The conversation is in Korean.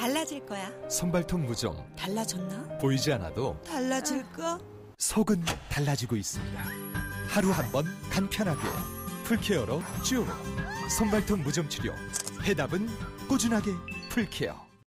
달라질 거야. 선발톱 무좀 달라졌나? 보이지 않아도 달라질까? 속은 달라지고 있습니다. 하루 한 번 간편하게 풀케어로 쭉 선발톱 무좀 치료 해답은 꾸준하게 풀케어